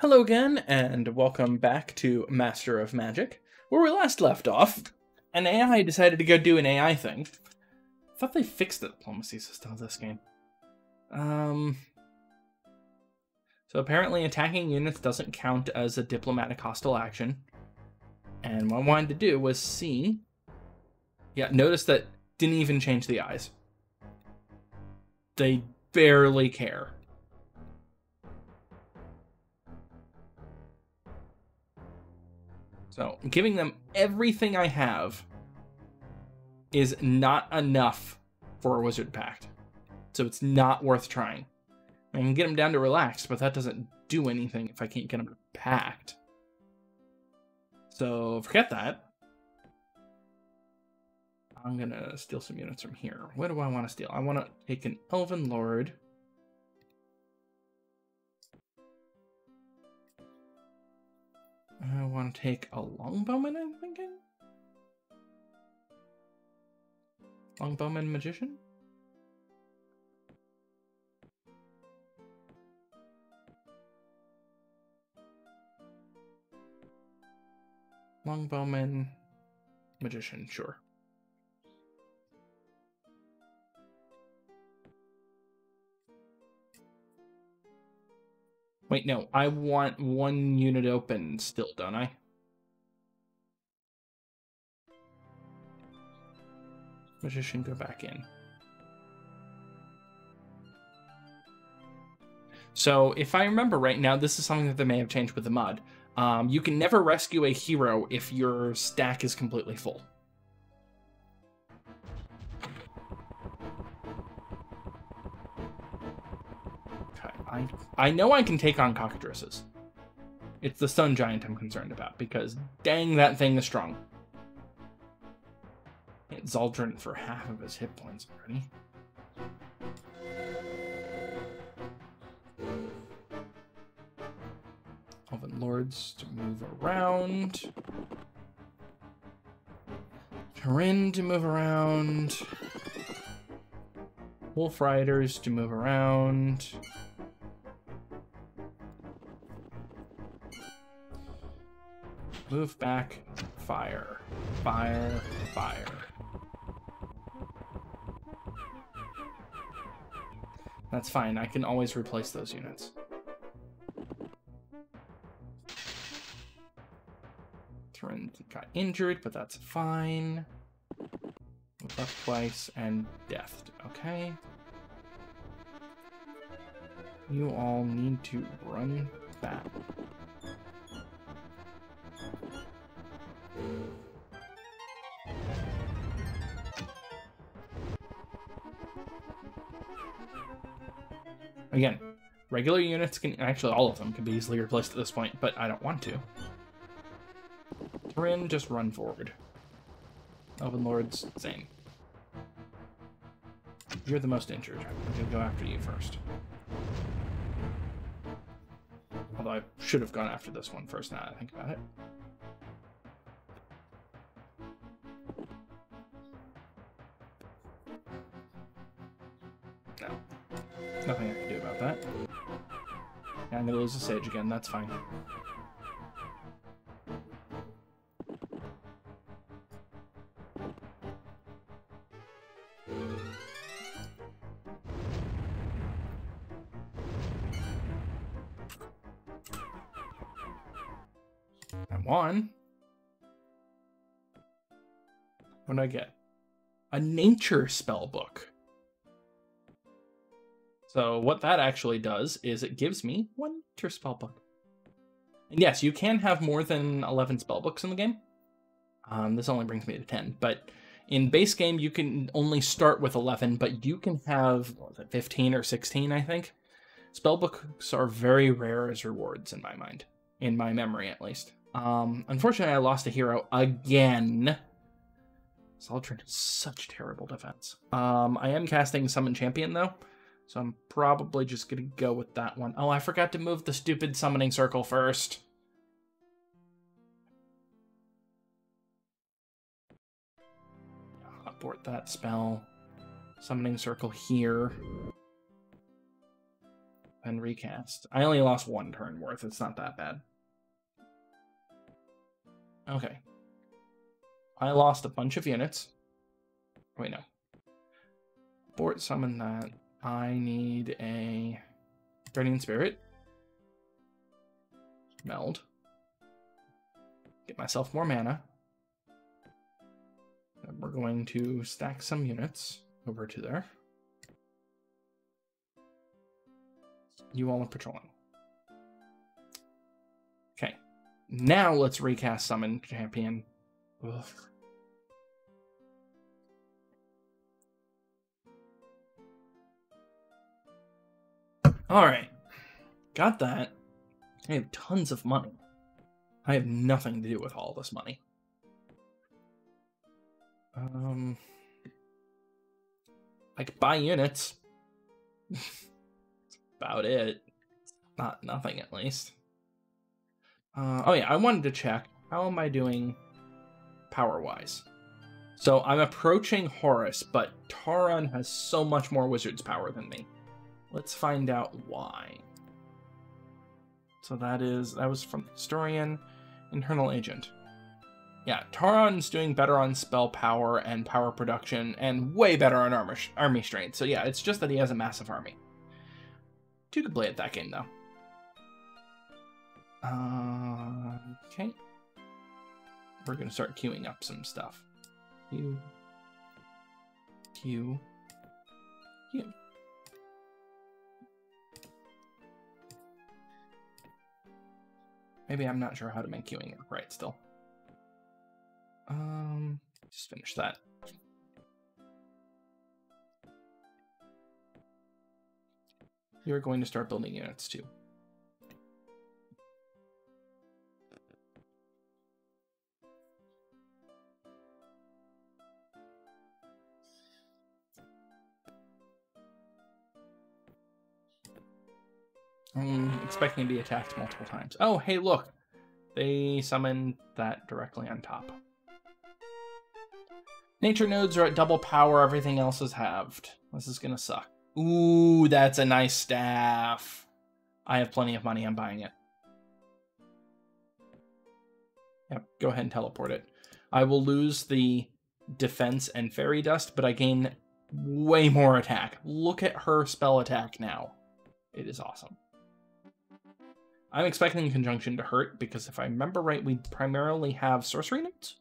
Hello again, and welcome back to Master of Magic, where we last left off. An AI decided to go do an AI thing. I thought they fixed the diplomacy system of this game. Um. So apparently, attacking units doesn't count as a diplomatic hostile action. And what I wanted to do was see. Yeah, notice that didn't even change the eyes. They barely care. So giving them everything I have is not enough for a Wizard Pact. So it's not worth trying. I can get them down to relaxed, but that doesn't do anything if I can't get them to pact. So forget that. I'm gonna steal some units from here. What do I want to steal? I want to take an Elven Lord. I want to take a Longbowman, I'm thinking? Longbowman Magician? Longbowman Magician, sure. Wait, no, I want one unit open still, don't I? Magician, go back in. So, if I remember right now, this is something that they may have changed with the mod. Um, you can never rescue a hero if your stack is completely full. I, I know I can take on cockatrices. It's the Sun Giant I'm concerned about, because dang, that thing is strong. Hit Zaldron for half of his hit points already. Elven Lords to move around. Torin to move around. Wolf Riders to move around. Move back. Fire. Fire. Fire. That's fine. I can always replace those units. Torin got injured, but that's fine. Move up twice and deathed. Okay. You all need to run back. Again, regular units can, actually all of them can be easily replaced at this point, but I don't want to. Torin, just run forward. Elven Lords, same. You're the most injured. Gonna go after you first. Although I should have gone after this one first now I think about it. Lose the sage again, that's fine. I won. What did I get? A nature spell book. So what that actually does is it gives me nature spell book. And yes, you can have more than 11 spell books in the game. Um, this only brings me to 10, but in base game you can only start with 11, but you can have it, 15 or 16, I think. Spell books are very rare as rewards in my mind, in my memory at least. Um, unfortunately, I lost a hero again. Zaldron is such terrible defense. Um, I am casting Summon Champion, though, so I'm probably just going to go with that one. Oh, I forgot to move the stupid Summoning Circle first. Abort that spell. Summoning Circle here. and recast. I only lost one turn worth. It's not that bad. Okay. I lost a bunch of units. Wait, no. Abort summon that. I need a Guardian Spirit. Meld. Get myself more mana. And we're going to stack some units over to there. You all are patrolling. Okay. Now let's recast Summon Champion. Ugh. Alright. Got that. I have tons of money. I have nothing to do with all this money. Um, I could buy units. about it. Not nothing at least. Uh, oh yeah, I wanted to check. How am I doing power-wise? So I'm approaching Horus, but Tauron has so much more wizard's power than me. Let's find out why. So that is that was from historian, internal agent. Yeah, Tauron's doing better on spell power and power production, and way better on armor army strength. So yeah, it's just that he has a massive army. Two could play at that game though. Uh, okay. We're gonna start queuing up some stuff. Q. Q. Q. Maybe I'm not sure how to make queuing right still. Um, just finish that. You're going to start building units too. I'm expecting to be attacked multiple times. Oh, hey, look. They summoned that directly on top. Nature nodes are at double power. Everything else is halved. This is going to suck. Ooh, that's a nice staff. I have plenty of money. I'm buying it. Yep, go ahead and teleport it. I will lose the defense and fairy dust, but I gain way more attack. Look at her spell attack now. It is awesome. I'm expecting Conjunction to hurt because if I remember right, we primarily have Sorcery Nodes.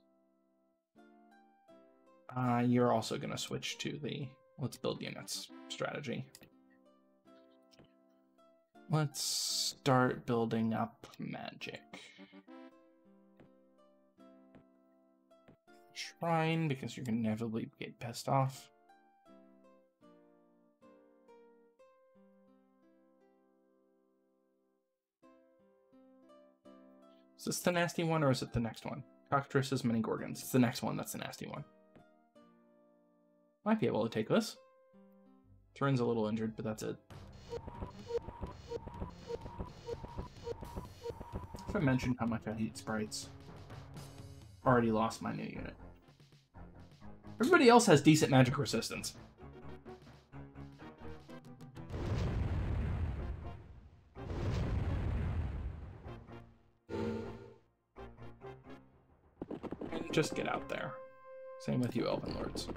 Uh, you're also going to switch to the let's build units strategy. Let's start building up magic. Shrine, because you're going to inevitably get pissed off. Is this the nasty one or is it the next one? Cockatrices, many gorgons. It's the next one that's the nasty one. Might be able to take this. Torin's a little injured, but that's it. I mentioned how much I hate sprites. Already lost my new unit. Everybody else has decent magic resistance. Just get out there. Same with you, Elven Lords.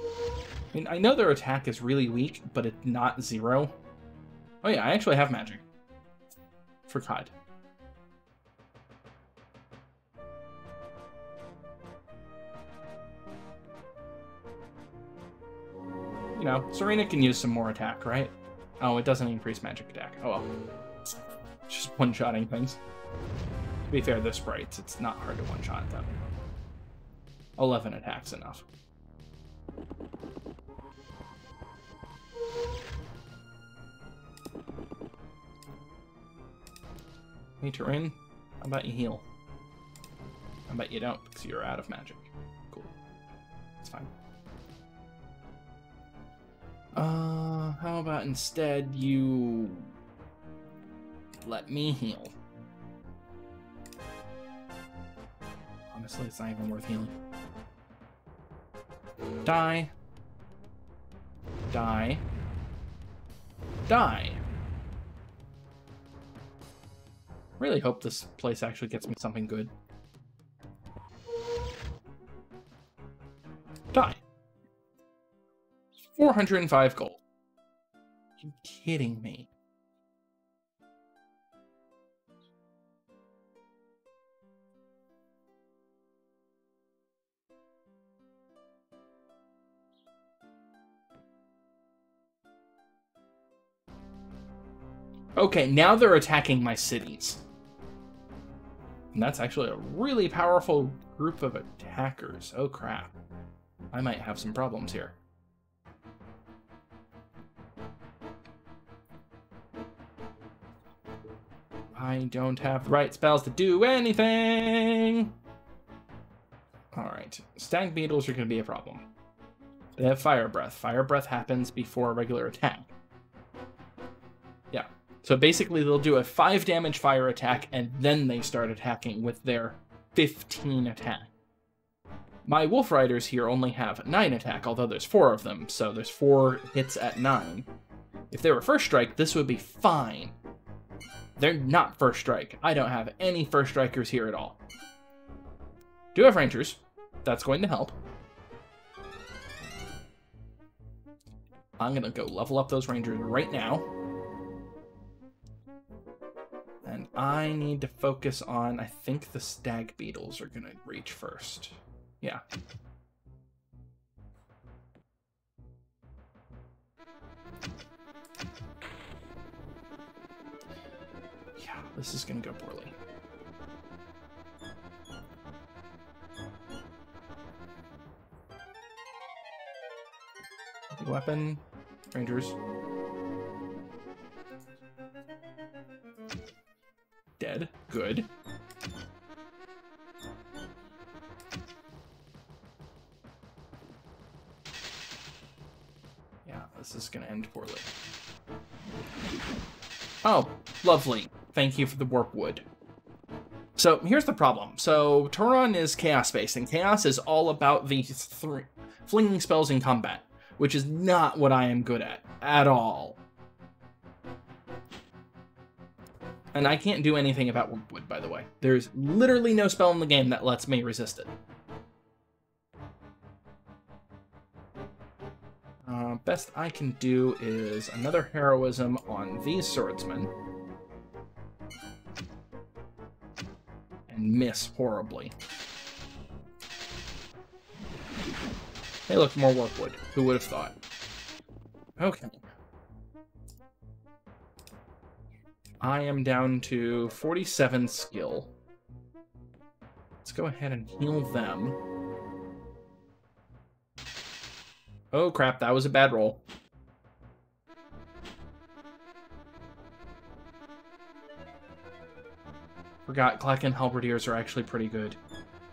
I mean, I know their attack is really weak, but it's not zero. Oh yeah, I actually have magic. For COD. You know, Serena can use some more attack, right? Oh, it doesn't increase magic attack. Oh well. Just one-shotting things. To be fair, the sprites, it's not hard to one-shot them. 11 attacks enough. Torin, how about you heal? How about you don't, because you're out of magic. Cool. It's fine. Uh, how about instead you let me heal? Honestly, it's not even worth healing. Die. Die. Die. Really hope this place actually gets me something good. Die. 405 gold. Are you kidding me? Okay, now they're attacking my cities. And that's actually a really powerful group of attackers. Oh crap. I might have some problems here. I don't have the right spells to do anything! Alright, stag beetles are going to be a problem. They have fire breath. Fire breath happens before a regular attack. So basically they'll do a 5 damage fire attack and then they start attacking with their 15 attack. My Wolf Riders here only have 9 attack, although there's 4 of them, so there's 4 hits at 9. If they were first strike, this would be fine. They're not first strike. I don't have any first strikers here at all. Do have rangers. That's going to help. I'm going to go level up those rangers right now. I need to focus on, I think the stag beetles are going to reach first. Yeah. Yeah, this is going to go poorly. Weapon, Rangers. Dead. Good. Yeah, this is to end poorly. Oh, lovely. Thank you for the warp wood. So here's the problem. So Tauron is chaos-based, and chaos is all about the flinging spells in combat, which is not what I am good at, at all. And I can't do anything about warp wood, by the way. There's literally no spell in the game that lets me resist it. Uh, best I can do is another heroism on these swordsmen. And miss horribly. Hey look, more warp wood. Who would have thought? Okay. I am down to 47 skill. Let's go ahead and heal them. Oh crap, that was a bad roll. Forgot Klackon Halberdiers are actually pretty good.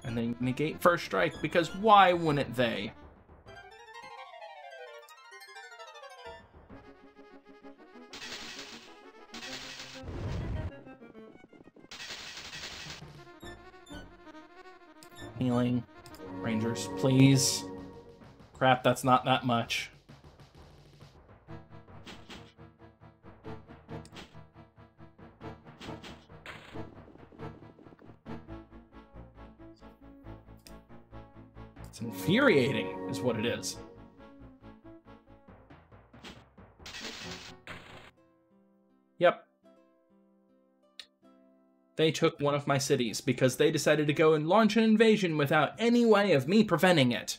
And they negate first strike, because why wouldn't they? Rangers, please. Crap, that's not that much. It's infuriating, is what it is. They took one of my cities because they decided to go and launch an invasion without any way of me preventing it.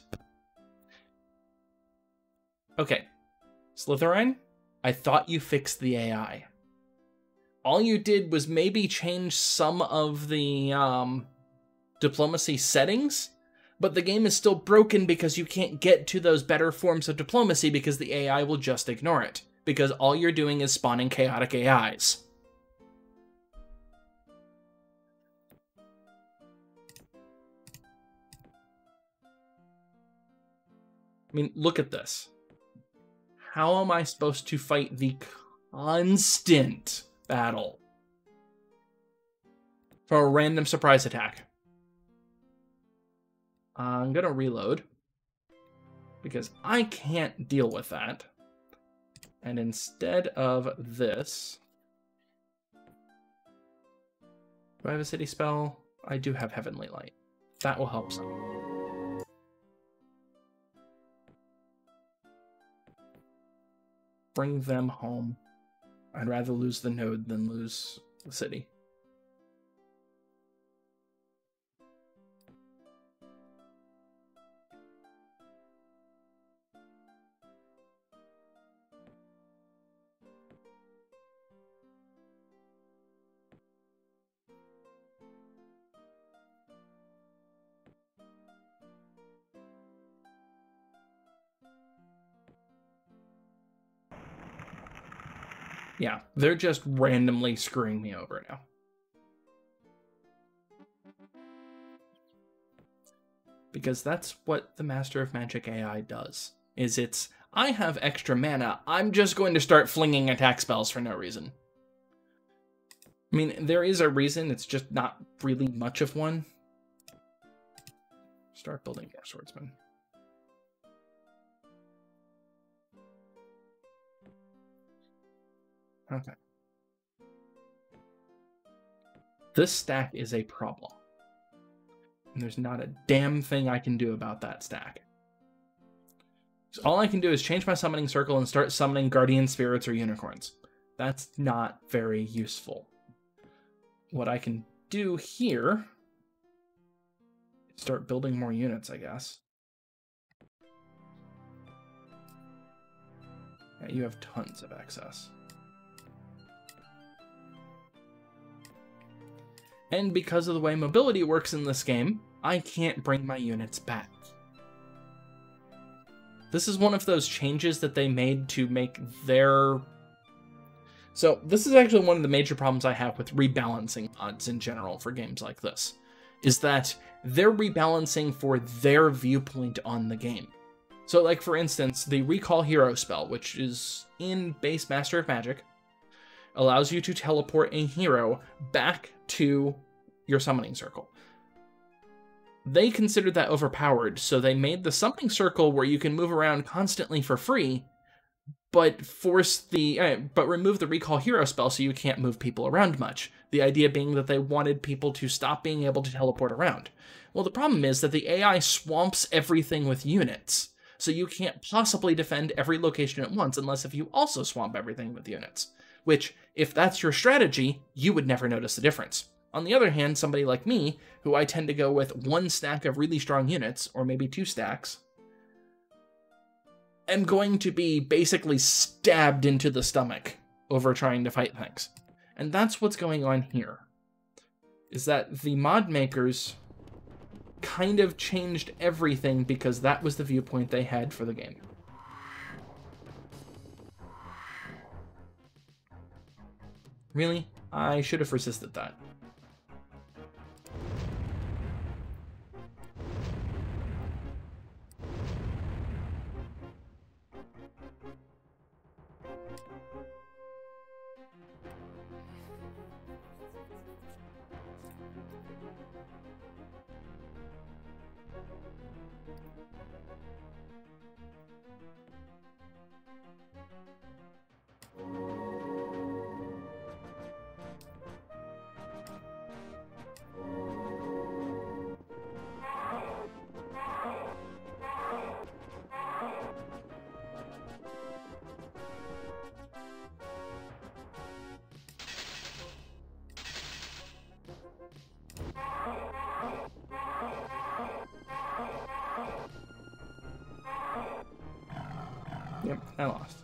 Okay. Slytherin, I thought you fixed the AI. All you did was maybe change some of the um, diplomacy settings, but the game is still broken because you can't get to those better forms of diplomacy because the AI will just ignore it. Because all you're doing is spawning chaotic AIs. Mean, look at this how am I supposed to fight the constant battle for a random surprise attack? I'm gonna reload because I can't deal with that. And instead of this, do I have a city spell? I do have Heavenly Light. That will help some. Bring them home. I'd rather lose the node than lose the city. They're just randomly screwing me over now. Because that's what the Master of Magic AI does. Is it's, I have extra mana, I'm just going to start flinging attack spells for no reason. I mean, there is a reason, it's just not really much of one. Start building more swordsmen. Okay. This stack is a problem. And there's not a damn thing I can do about that stack. So all I can do is change my summoning circle and start summoning guardian spirits or unicorns. That's not very useful. What I can do here is start building more units, I guess. Yeah, you have tons of excess. And because of the way mobility works in this game, I can't bring my units back. This is one of those changes that they made to make their... So this is actually one of the major problems I have with rebalancing odds in general for games like this, is that they're rebalancing for their viewpoint on the game. So like for instance, the Recall Hero spell, which is in base Master of Magic, allows you to teleport a hero back to your summoning circle. They considered that overpowered, so they made the summoning circle where you can move around constantly for free, but force the uh, but remove the recall hero spell so you can't move people around much. The idea being that they wanted people to stop being able to teleport around. Well, the problem is that the AI swamps everything with units. So you can't possibly defend every location at once unless if you also swamp everything with units which, if that's your strategy, you would never notice the difference. On the other hand, somebody like me, who I tend to go with one stack of really strong units, or maybe two stacks, am going to be basically stabbed into the stomach over trying to fight things. And that's what's going on here. Is that the mod makers kind of changed everything because that was the viewpoint they had for the game. Really? I should have resisted that. I lost.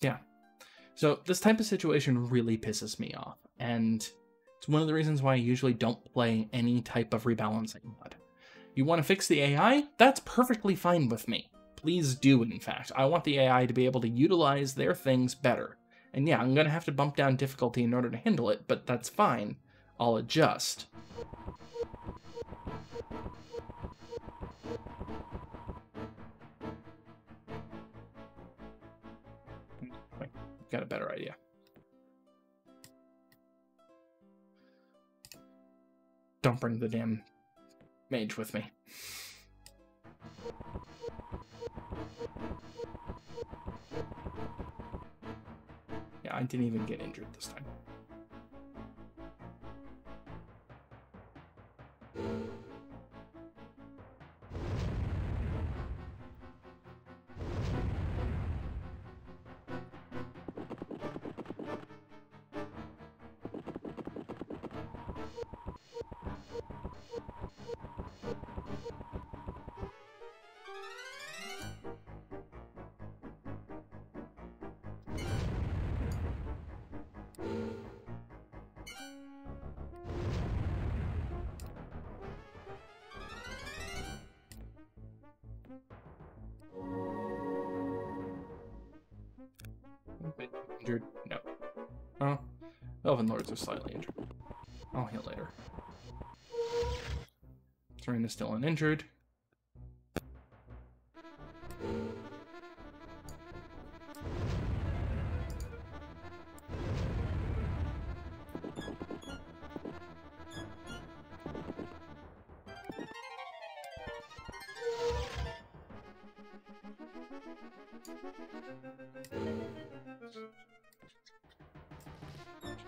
Yeah. So this type of situation really pisses me off, and it's one of the reasons why I usually don't play any type of rebalancing mod. You want to fix the AI? That's perfectly fine with me. Please do, in fact. I want the AI to be able to utilize their things better. And yeah, I'm going to have to bump down difficulty in order to handle it, but that's fine. I'll adjust. Got a better idea. Don't bring the damn mage with me. Yeah, I didn't even get injured this time. Lords are slightly injured. I'll heal later. Serena's still uninjured.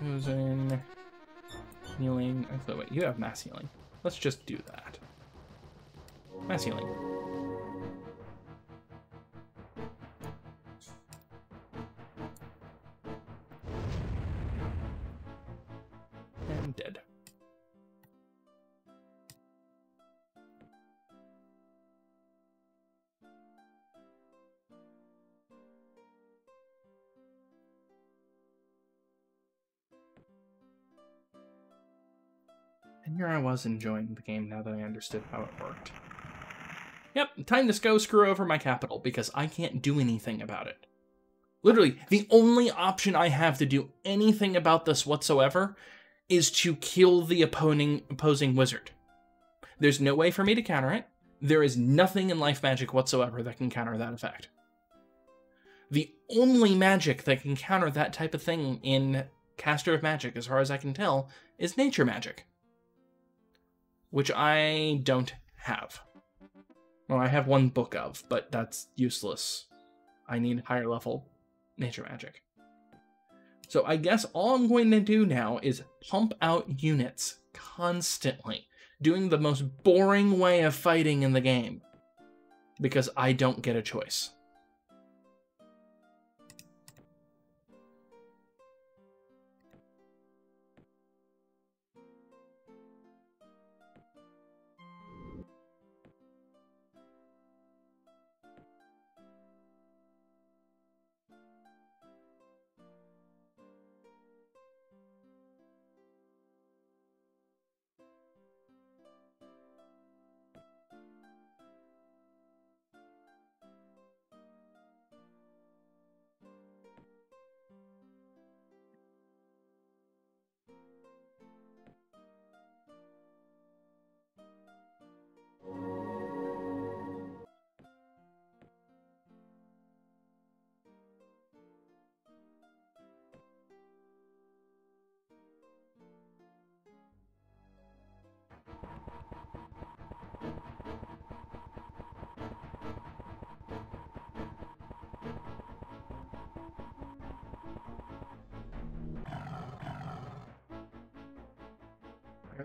Chosen. Healing. Actually, wait, you have mass healing. Let's just do that. Mass healing. Was enjoying the game now that I understood how it worked. Yep, time to go screw over my capital because I can't do anything about it. Literally, the only option I have to do anything about this whatsoever is to kill the opposing, opposing wizard. There's no way for me to counter it. There is nothing in life magic whatsoever that can counter that effect. The only magic that can counter that type of thing in Caster of Magic, as far as I can tell, is nature magic which I don't have. Well, I have one book of, but that's useless. I need higher level nature magic. So I guess all I'm going to do now is pump out units constantly, doing the most boring way of fighting in the game, because I don't get a choice.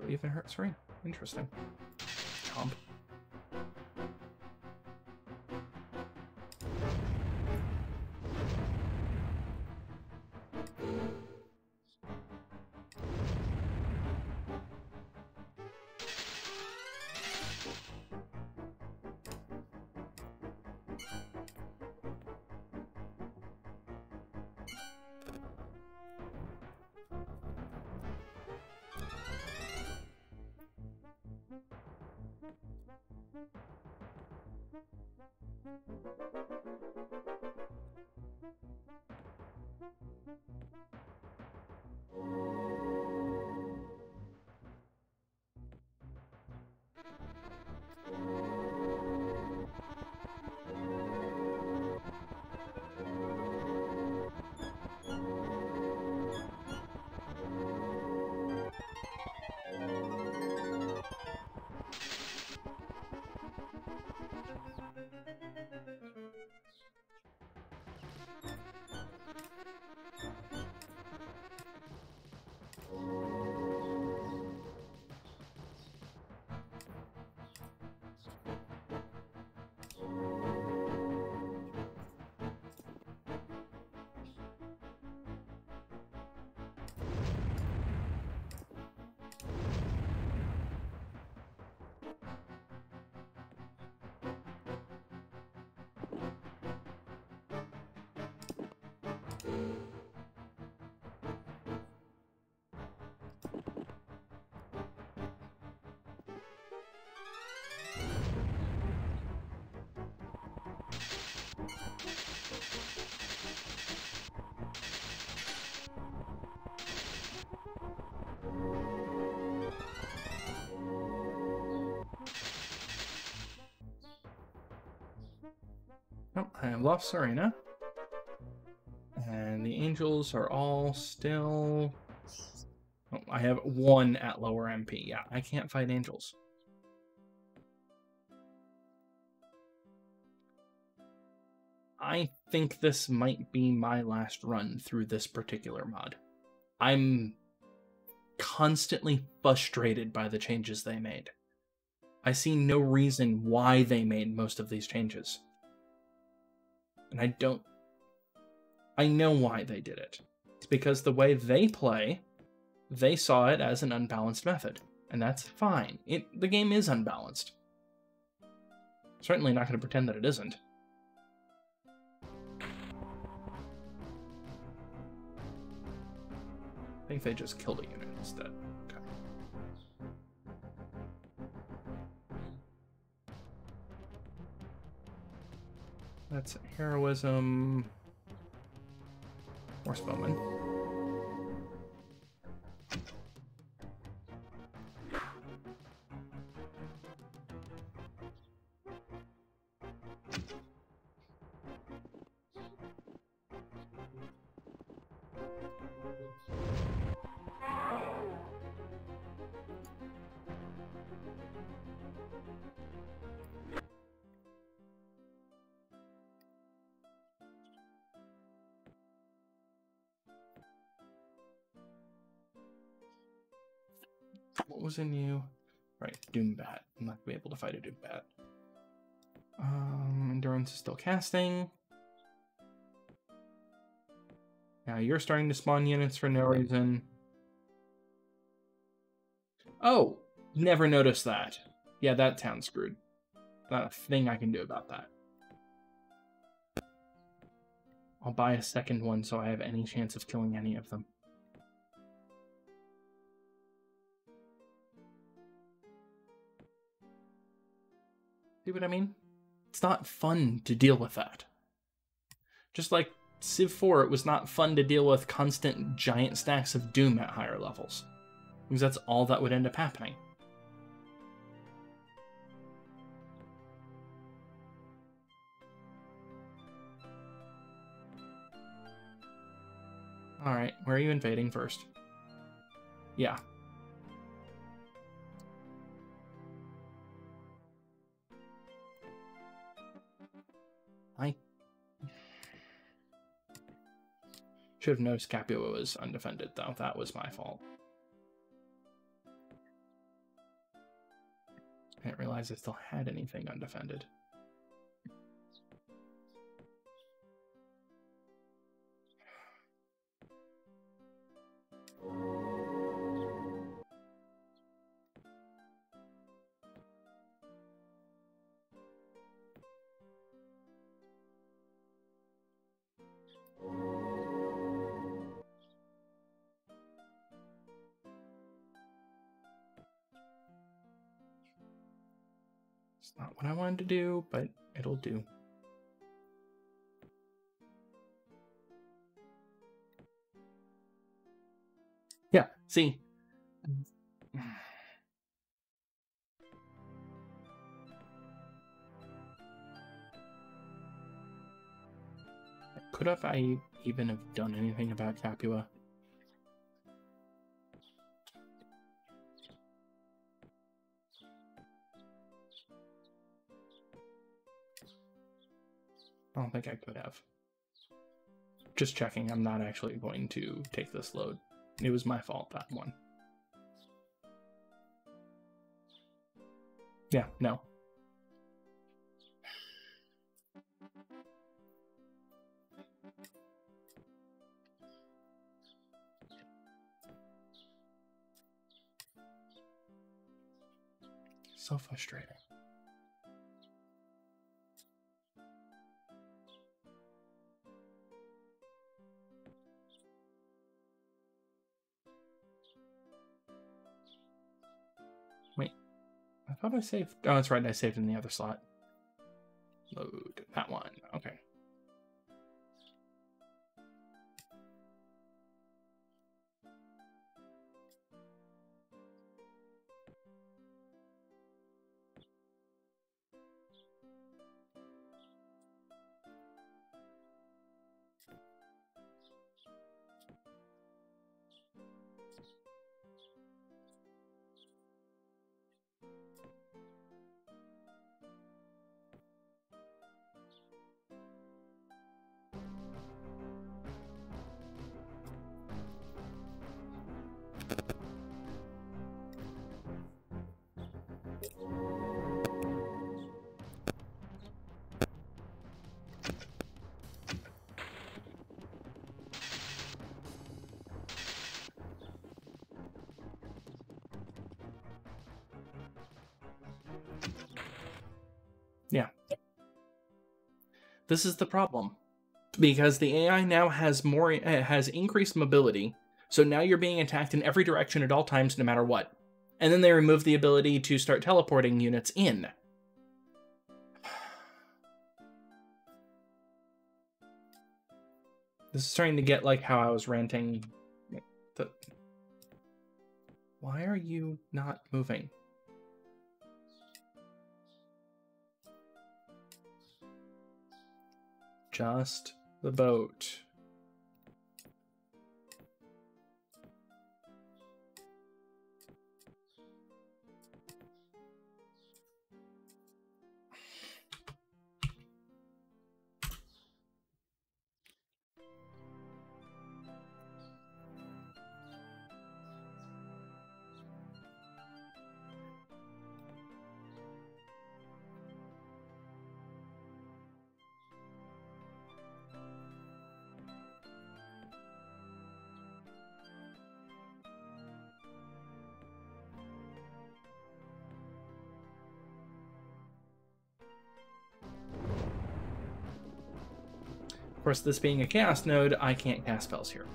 Even hurts rain. Interesting. Chomp. Thank you. Oh, I have lost Serena. And the angels are all still... Oh, I have one at lower MP. Yeah, I can't fight angels. I think this might be my last run through this particular mod. I'm constantly frustrated by the changes they made. I see no reason why they made most of these changes. And I don't. I know why they did it. It's because the way they play, they saw it as an unbalanced method. And that's fine. It, the game is unbalanced. Certainly not going to pretend that it isn't. I think they just killed a unit instead. That's heroism. Horsewoman. What was in you? Right, Doombat. I'm not gonna be able to fight a Doombat. Um, Endurance is still casting. Now you're starting to spawn units for no reason. Oh, never noticed that. Yeah, that town's screwed. Not a thing I can do about that. I'll buy a second one so I have any chance of killing any of them. What I mean? It's not fun to deal with that. Just like Civ 4, it was not fun to deal with constant giant stacks of Doom at higher levels. Because that's all that would end up happening. Alright, where are you invading first? Yeah, should have noticed Capua was undefended, though. That was my fault. I didn't realize I still had anything undefended. Not what I wanted to do, but it'll do. Yeah, see. Could have I even have done anything about Capua? Don't think I could have. Just checking, I'm not actually going to take this load. It was my fault, that one. Yeah, no. So frustrating. Thought I saved. Oh, that's right. I saved in the other slot. Load that one. Okay. This is the problem. Because the AI now has more uh, has increased mobility, so now you're being attacked in every direction at all times no matter what. And then they remove the ability to start teleporting units in. This is starting to get like how I was ranting. The... Why are you not moving? Just the boat. Of course, this being a chaos node, I can't cast spells here.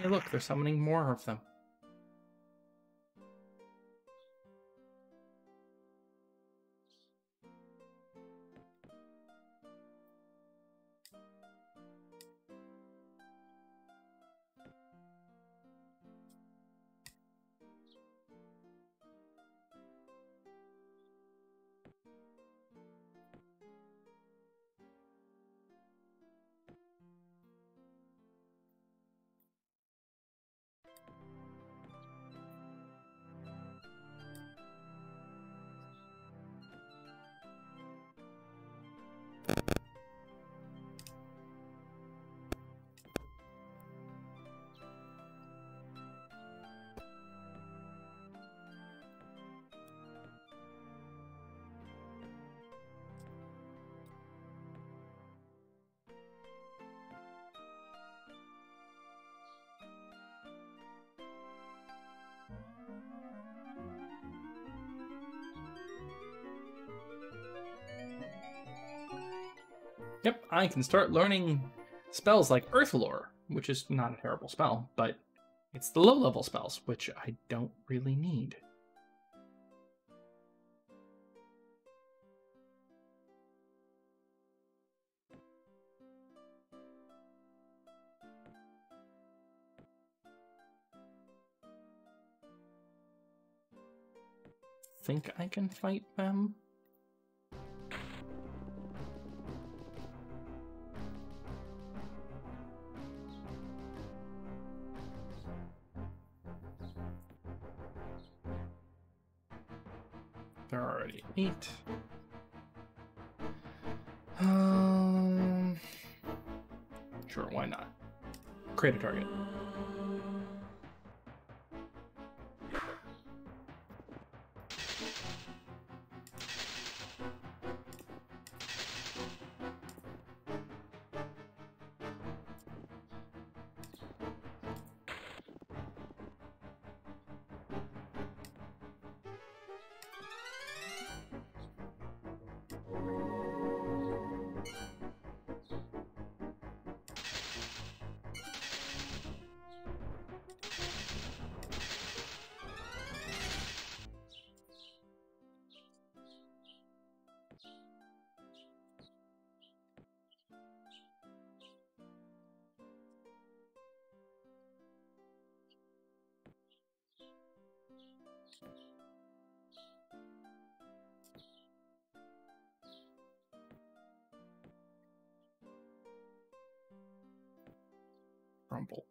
Hey, look, they're summoning more of them. I can start learning spells like Earth Lore, which is not a terrible spell, but it's the low level spells, which I don't really need. Think I can fight them? Create a target. Crumble.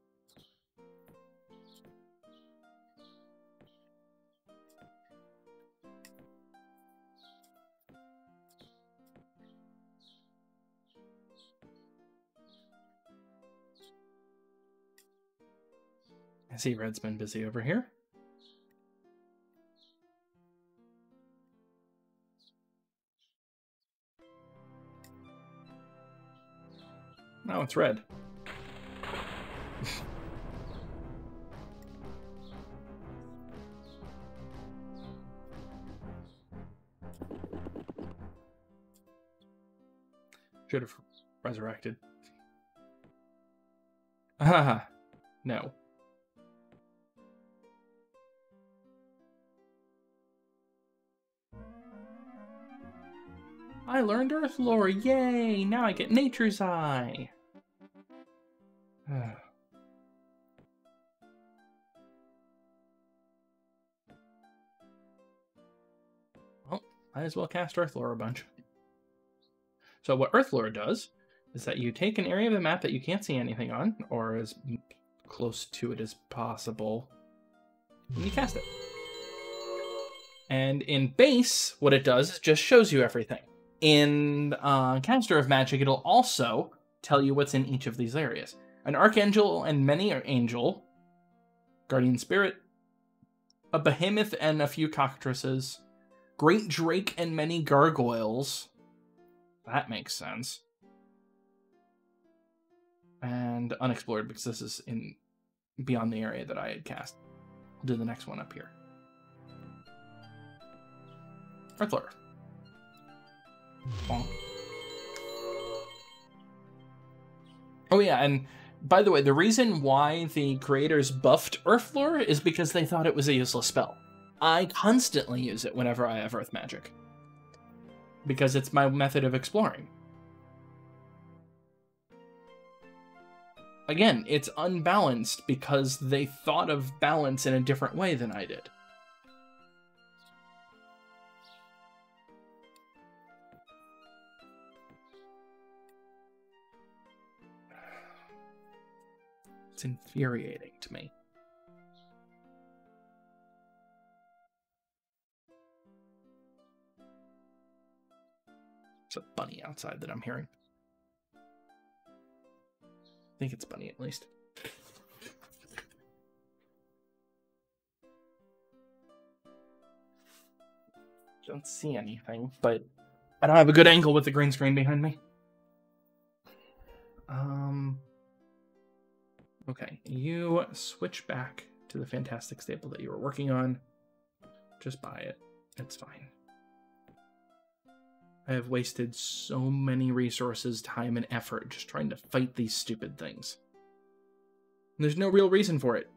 I see Red's been busy over here. Now it's red. Should have resurrected. Ah, no. I learned Earth lore, yay! Now I get Nature's Eye! well, might as well cast Earth lore a bunch. So what Earth lore does is that you take an area of the map that you can't see anything on, or as close to it as possible, and you cast it. And in base, what it does is just shows you everything. In uh, Caster of Magic, it'll also tell you what's in each of these areas. An Archangel and many are angel, Guardian Spirit, a Behemoth and a few cockatrices, Great Drake and many gargoyles. That makes sense. And unexplored because this is in beyond the area that I had cast. I'll do the next one up here. Earthlore. Oh yeah, and by the way, the reason why the creators buffed Earthlore is because they thought it was a useless spell. I constantly use it whenever I have Earth Magic. Because it's my method of exploring. Again, it's unbalanced because they thought of balance in a different way than I did. It's infuriating to me. A bunny outside that I'm hearing. I think it's bunny at least. Don't see anything, but I don't have a good angle with the green screen behind me. Um, Okay, you switch back to the fantastic staple that you were working on. Just buy it. It's fine. I have wasted so many resources, time, and effort just trying to fight these stupid things. And there's no real reason for it.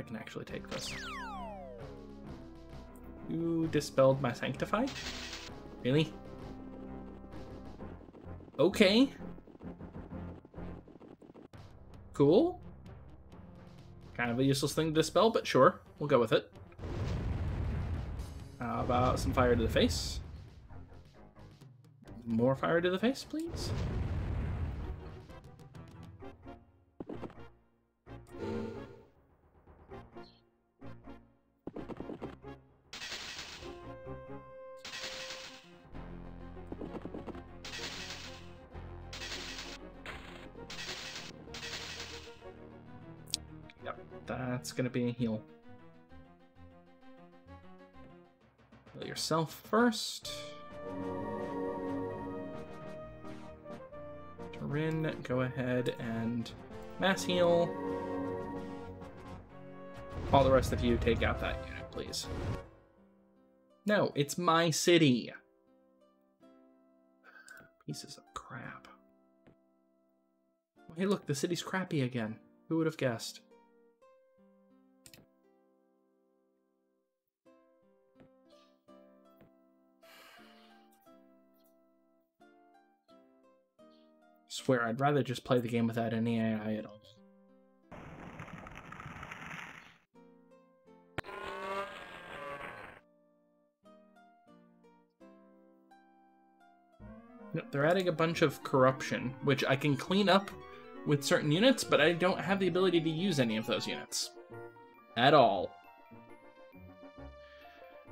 I can actually take this. You dispelled my Sanctify? Really? Okay. Cool. Kind of a useless thing to dispel, but sure. We'll go with it. How about some fire to the face? More fire to the face, please? That's gonna be a heal. Heal yourself first. Torin, go ahead and mass heal. All the rest of you take out that unit, please. No, it's my city. Pieces of crap. Hey, look, the city's crappy again. Who would have guessed? Swear, I'd rather just play the game without any AI at all. They're adding a bunch of corruption, which I can clean up with certain units, but I don't have the ability to use any of those units. At all.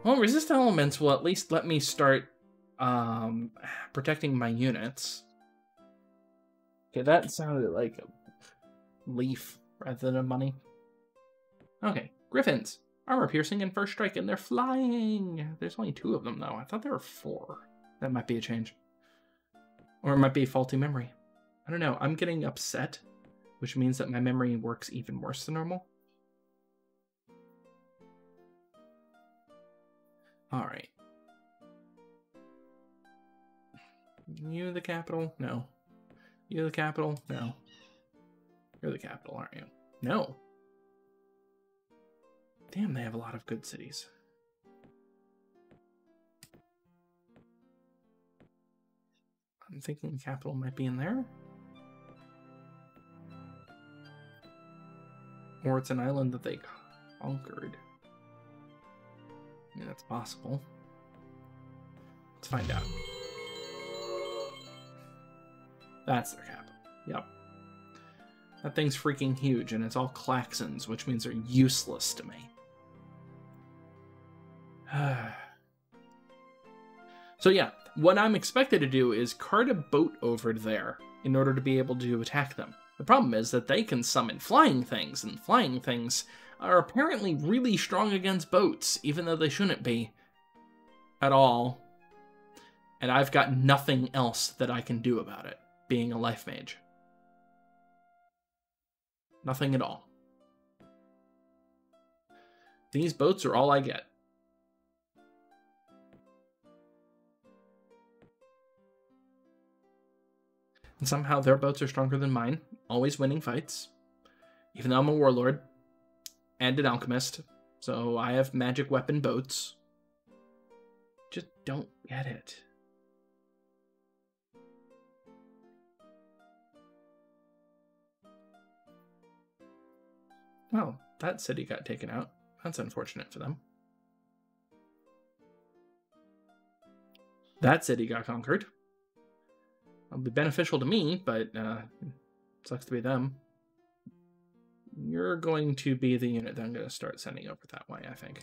Well, resist elements will at least let me start um, protecting my units. Okay, that sounded like a leaf rather than a money. Okay, griffins. Armor piercing and first strike, and they're flying. There's only two of them, though. I thought there were four. That might be a change. Or it might be a faulty memory. I don't know. I'm getting upset, which means that my memory works even worse than normal. Alright. You the capital? No. You the capital? No. You're the capital, aren't you? No. Damn, they have a lot of good cities. I'm thinking the capital might be in there. Or it's an island that they conquered. I mean, that's possible. Let's find out. That's their capital. Yep. That thing's freaking huge, and it's all Klackons, which means they're useless to me. so yeah, what I'm expected to do is cart a boat over there in order to be able to attack them. The problem is that they can summon flying things, and flying things are apparently really strong against boats, even though they shouldn't be at all. And I've got nothing else that I can do about it, being a life mage. Nothing at all. These boats are all I get. And somehow their boats are stronger than mine, always winning fights. Even though I'm a warlord and an alchemist, so I have magic weapon boats. Just don't get it. Well, that city got taken out. That's unfortunate for them. That city got conquered. It'll be beneficial to me, but uh, sucks to be them. You're going to be the unit that I'm going to start sending over that way, I think.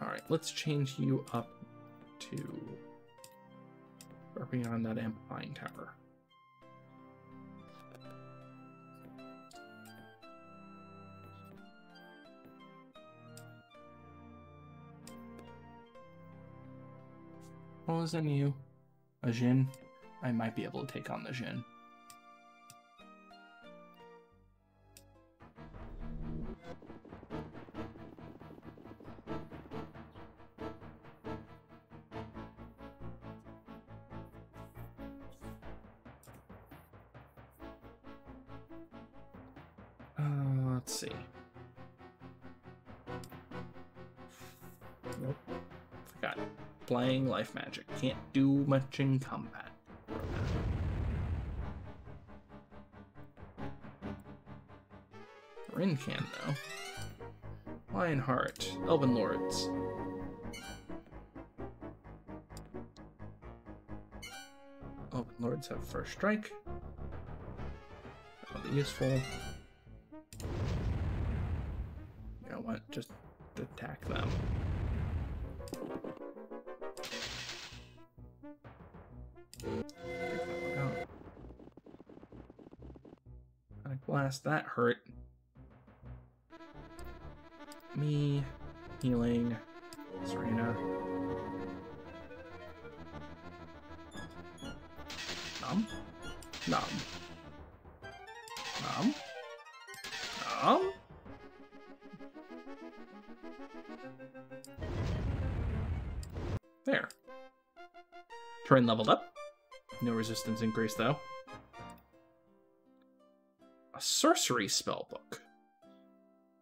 Alright, let's change you up to working on that amplifying tower. What was you? A Djinn? I might be able to take on the Djinn. Life magic. Can't do much in combat. Rin can, though. Lionheart. Elven Lords. Elven Lords have first strike. That'll be useful. That hurt. Me, healing, Serena. Nom? Nom. Nom? Nom? There. Torin leveled up. No resistance increase, though. Sorcery spell book.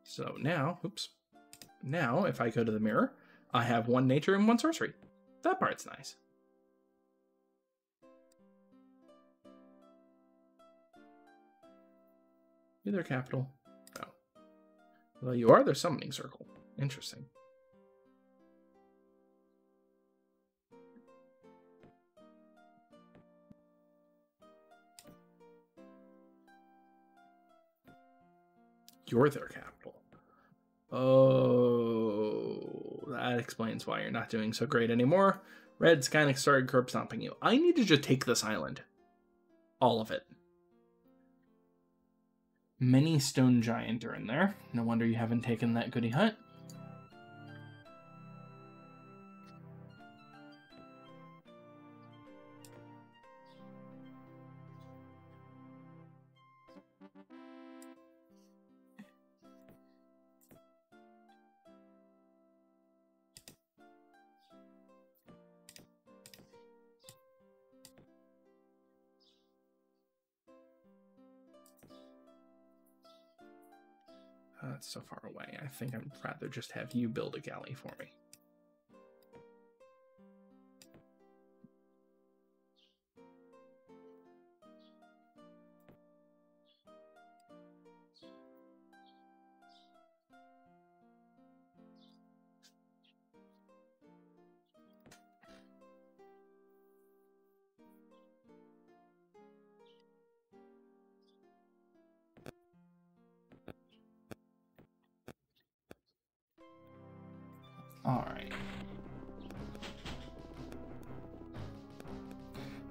So now, oops. Now, if I go to the Myrror, I have one nature and one sorcery. that part's nice. Their capital. Oh. Well, you are their summoning circle. Interesting. You're their capital. Oh, that explains why you're not doing so great anymore. Red's kind of started curb stomping you. I need to just take this island. All of it. Many stone giant are in there. No wonder you haven't taken that goody hut. Think I'd rather just have you build a galley for me.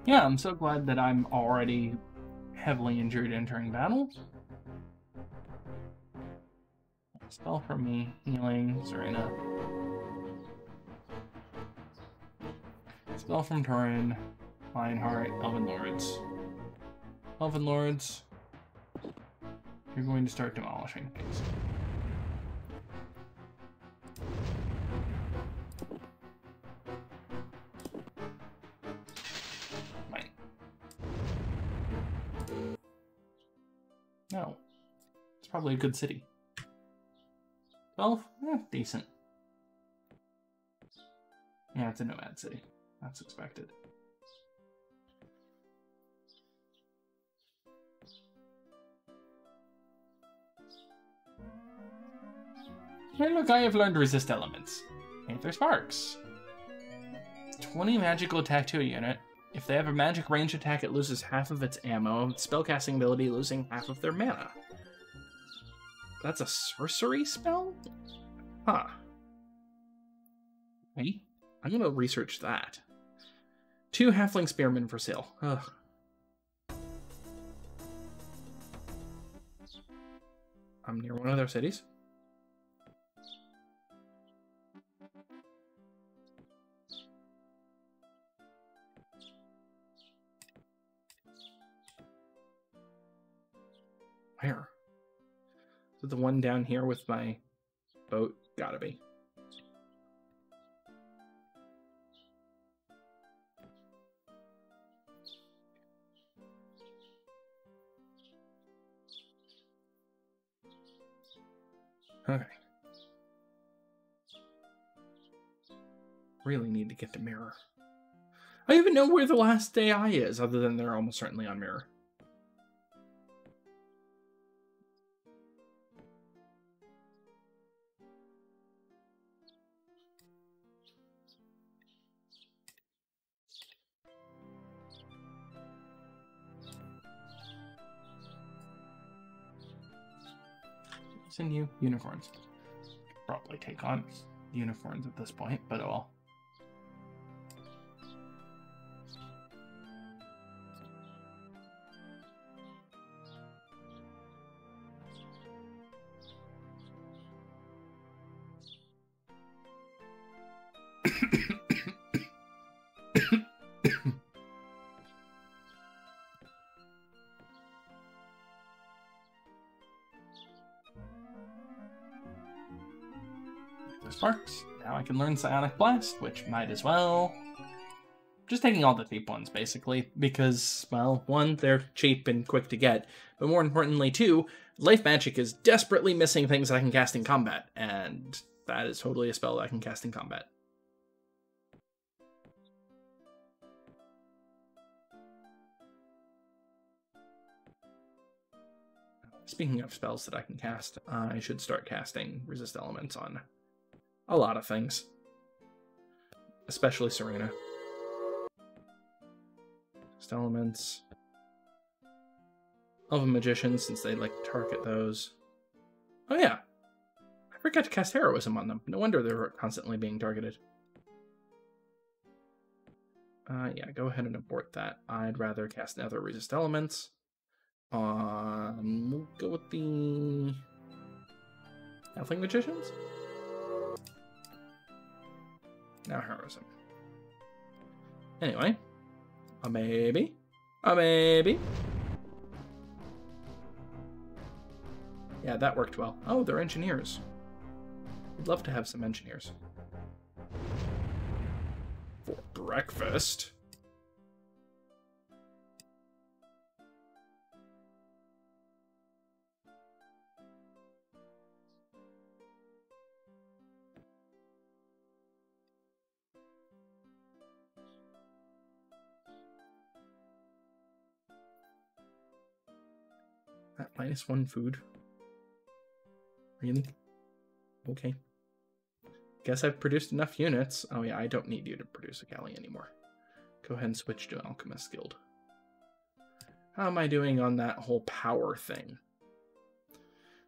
Yeah, I'm so glad that I'm already heavily injured entering battle. Spell from me, healing, Serena. Spell from Torin, Lionheart, Elven Lords. Elven Lords, you're going to start demolishing things. Probably a good city. 12? Eh, decent. Yeah, it's a nomad city. That's expected. Hey look, I have learned to resist elements. Aether Sparks. 20 magical attack to a unit. If they have a magic range attack, it loses half of its ammo. Spellcasting ability losing half of their mana. That's a sorcery spell? Huh. Hey, I'm gonna research that. Two halfling spearmen for sale. Ugh. I'm near one of their cities. Where? The one down here with my boat? Gotta be. Okay. Really need to get the Myrror. I even know where the last AI is, other than they're almost certainly on Myrror. Continue unicorns. Probably take on unicorns at this point, but oh well. can learn Psionic Blast, which might as well. Just taking all the cheap ones, basically, because, well, one, they're cheap and quick to get, but more importantly, two, Life Magic is desperately missing things that I can cast in combat, and that is totally a spell that I can cast in combat. Speaking of spells that I can cast, I should start casting Resist Elements on a lot of things, especially Serena. Resist elements. Of a magician, since they like to target those. Oh yeah, I forgot to cast heroism on them. No wonder they're constantly being targeted. Uh, yeah, go ahead and abort that. I'd rather cast Nether Resist Elements. Um, we'll go with the Halfling Magicians. Now heroism. Anyway, a maybe, a maybe. Yeah, that worked well. Oh, they're engineers. We'd love to have some engineers. For breakfast? Minus one food. Really? Okay. Guess I've produced enough units. Oh yeah, I don't need you to produce a galley anymore. Go ahead and switch to an Alchemist Guild. How am I doing on that whole power thing?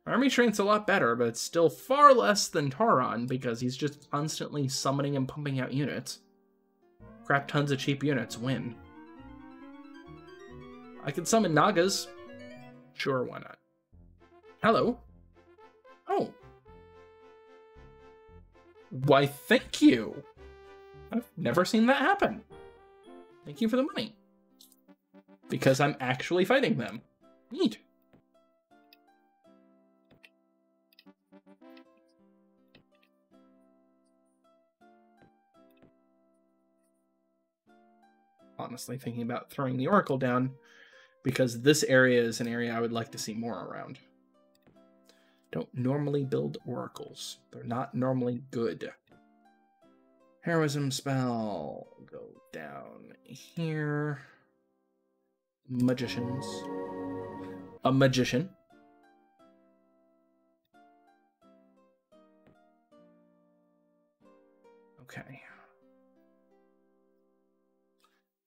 My army strength's a lot better, but it's still far less than Tauron because he's just constantly summoning and pumping out units. Crap tons of cheap units, win. I can summon Nagas. Sure, why not? Hello? Oh. Why, thank you. I've never seen that happen. Thank you for the money. Because I'm actually fighting them. Neat. Honestly, thinking about throwing the Oracle down because this area is an area I would like to see more around. Don't normally build oracles. They're not normally good. Heroism spell. Go down here. Magicians. A magician. Okay.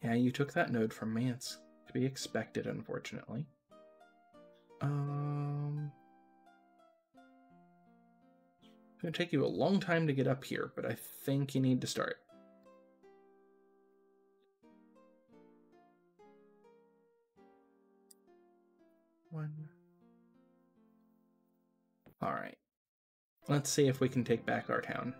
Yeah, you took that node from me. It's to be expected, unfortunately. Um... It's going to take you a long time to get up here, but I think you need to start. One. Alright. Let's see if we can take back our town.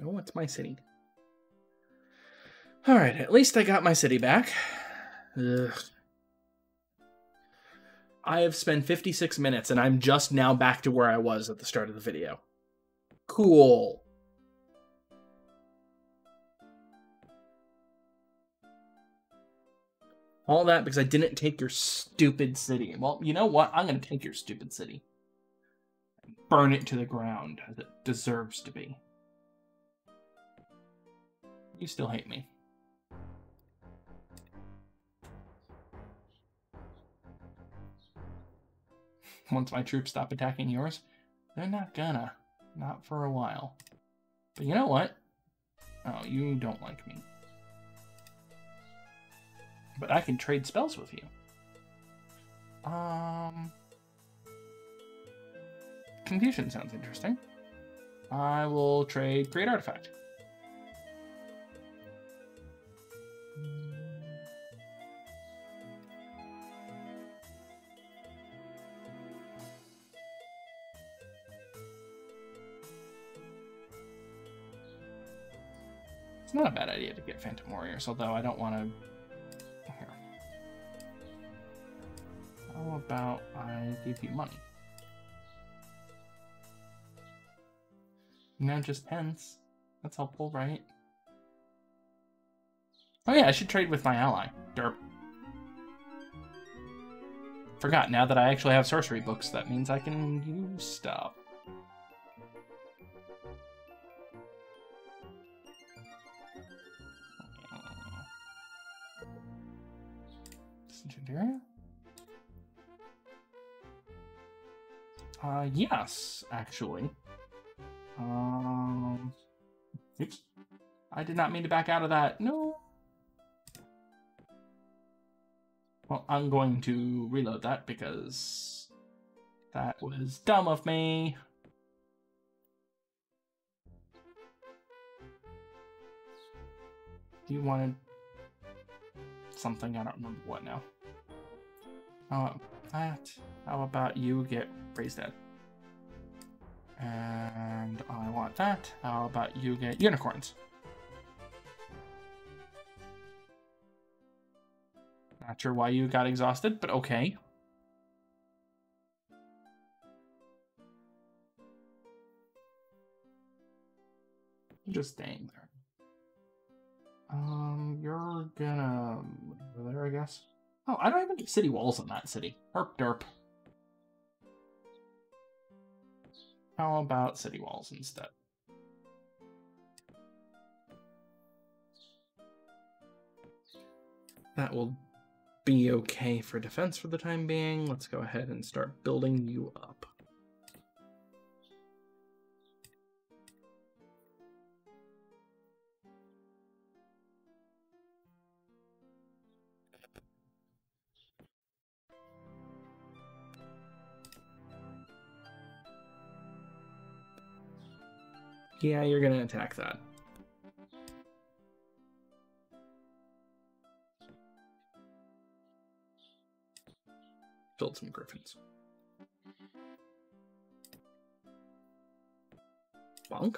Oh, it's my city. Alright, at least I got my city back. Ugh. I have spent 56 minutes and I'm just now back to where I was at the start of the video. Cool. All that because I didn't take your stupid city. Well, you know what? I'm going to take your stupid city. Burn it to the ground as it deserves to be. You still hate me. Once my troops stop attacking yours, they're not gonna. Not for a while. But you know what? Oh, you don't like me. But I can trade spells with you. Um... Confusion sounds interesting. I will trade Create Artifact. It's not a bad idea to get Phantom Warriors, although I don't want to... How about I give you money? Now just pence. That's helpful, right? Oh yeah, I should trade with my ally. Derp. Forgot, now that I actually have sorcery books, that means I can use stuff. Uh, yes, actually. Um, oops. I did not mean to back out of that. No. Well, I'm going to reload that because that was dumb of me. You want something? I don't remember what now. Oh, that. How about you get raised dead? And I want that. How about you get unicorns? Not sure why you got exhausted, but okay. Just staying there. Um, you're gonna there, I guess. Oh, I don't even get city walls in that city. Herp derp. How about city walls instead? That will be okay for defense for the time being. Let's go ahead and start building you up. Yeah, you're gonna attack that. Build some griffins. Bonk.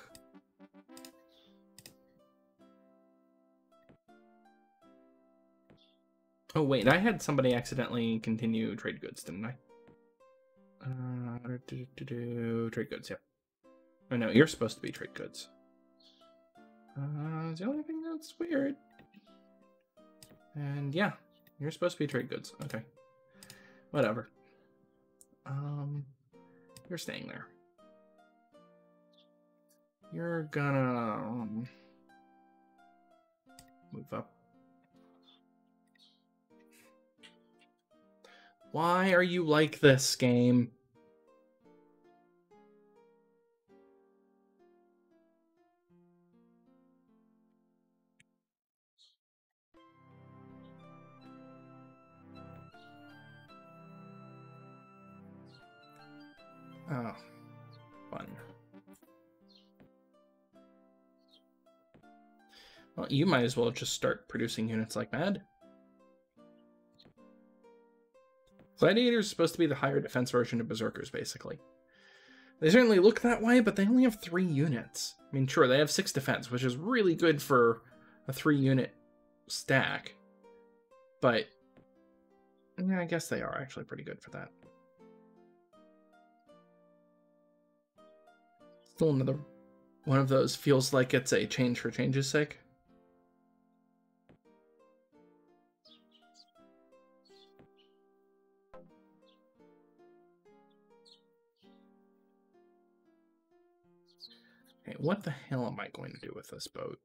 Oh wait, I had somebody accidentally continue trade goods, didn't I? Uh, do, do, do, trade goods, yep. Oh no, you're supposed to be trade goods. Uh, the only thing that's weird. And yeah, you're supposed to be trade goods. Okay. Whatever. Um, you're staying there. You're gonna um, move up. Why are you like this game? Oh, fun. Well, you might as well just start producing units like mad. Gladiators supposed to be the higher defense version of Berserkers, basically. They certainly look that way, but they only have three units. I mean, sure, they have six defense, which is really good for a three unit stack. But, yeah, I guess they are actually pretty good for that. Another one of those feels like it's a change for change's sake. Okay, what the hell am I going to do with this boat?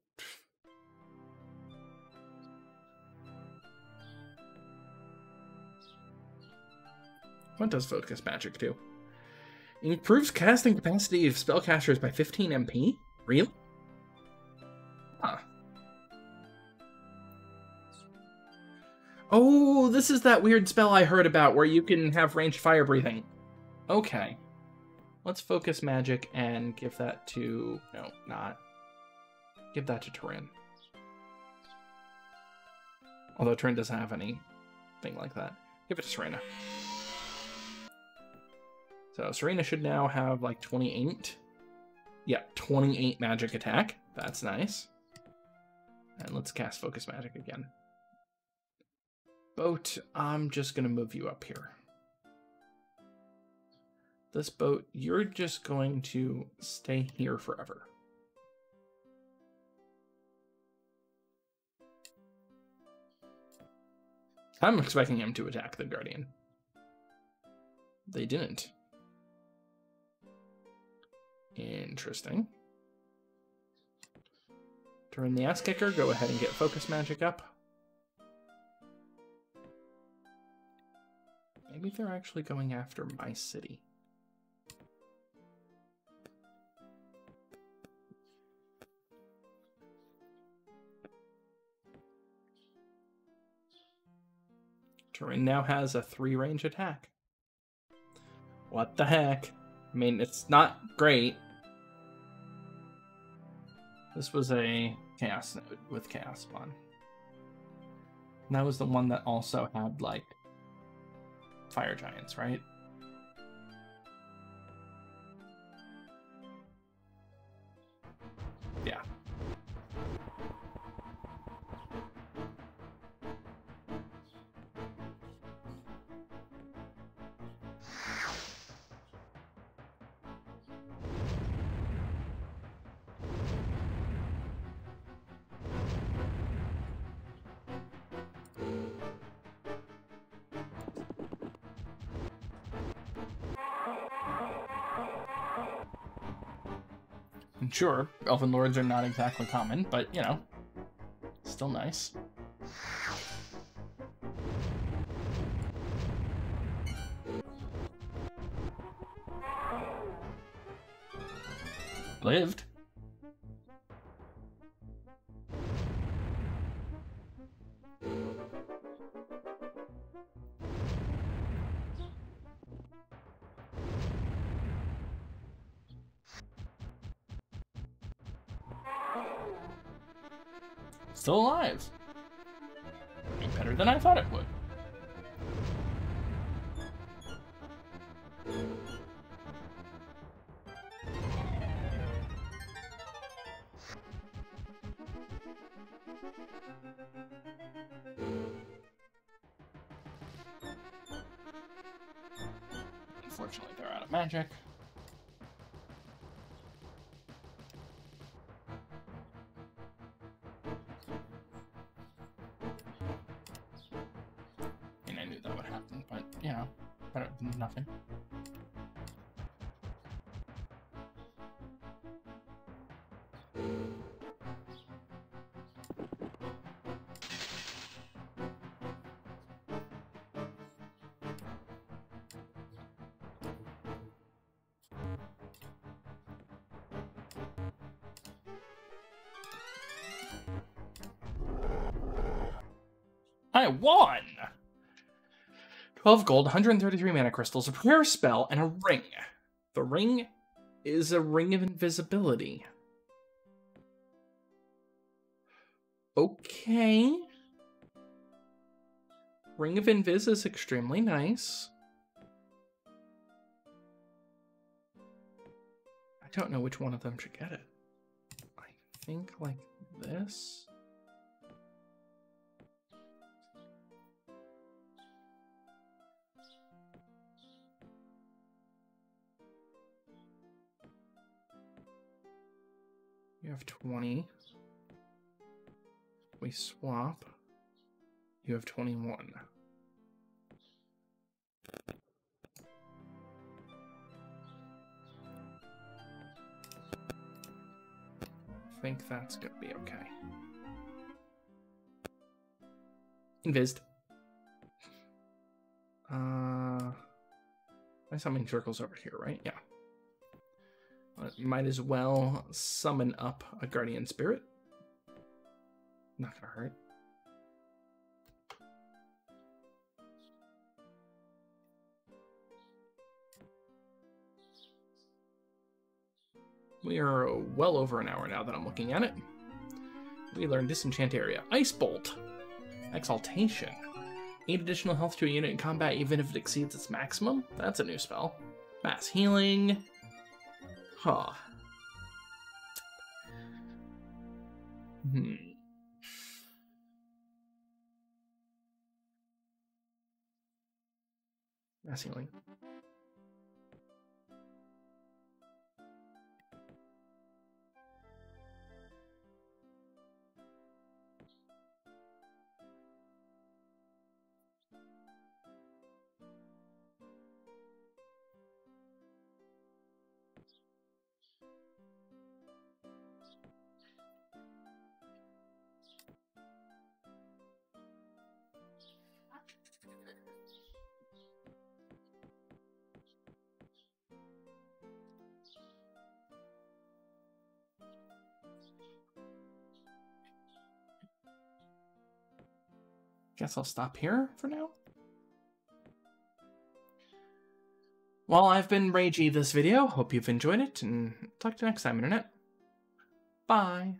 What does focus magic do? Improves casting capacity of spellcasters by 15 MP? Really? Huh. Oh, this is that weird spell I heard about where you can have ranged fire breathing. Okay. Let's focus magic and give that to... No, not. Give that to Torin. Although Torin doesn't have anything like that. Give it to Serena. So Serena should now have like 28. Yeah, 28 magic attack. That's nice. And let's cast Focus Magic again. Boat, I'm just going to move you up here. This boat, you're just going to stay here forever. I'm expecting him to attack the Guardian. They didn't. Interesting. Turn the ass kicker, go ahead and get focus magic up. Maybe they're actually going after my city. Torin now has a three range attack. What the heck? I mean, it's not great. This was a Chaos Node with Chaos Spawn. And that was the one that also had, like, Fire Giants, right? Sure, Elven Lords are not exactly common, but, you know, still nice. Lived. I won! 12 gold, 133 mana crystals, a prayer spell, and a ring. The ring is a ring of invisibility. Okay. Ring of Invis is extremely nice. I don't know which one of them should get it. I think like this. Have 20. We swap. You have 21. I think that's gonna be okay. Invised. Uh, my summoning circle's over here, right? Yeah. Might as well summon up a guardian spirit. Not gonna hurt. We are well over an hour now that I'm looking at it. We learned Disenchant Area. Ice Bolt. Exaltation. 8 additional health to a unit in combat even if it exceeds its maximum? That's a new spell. Mass Healing. Huh. Hmm. Messingly. Guess I'll stop here for now. Well, I've been Ragey this video. Hope you've enjoyed it, and talk to you next time, Internet. Bye.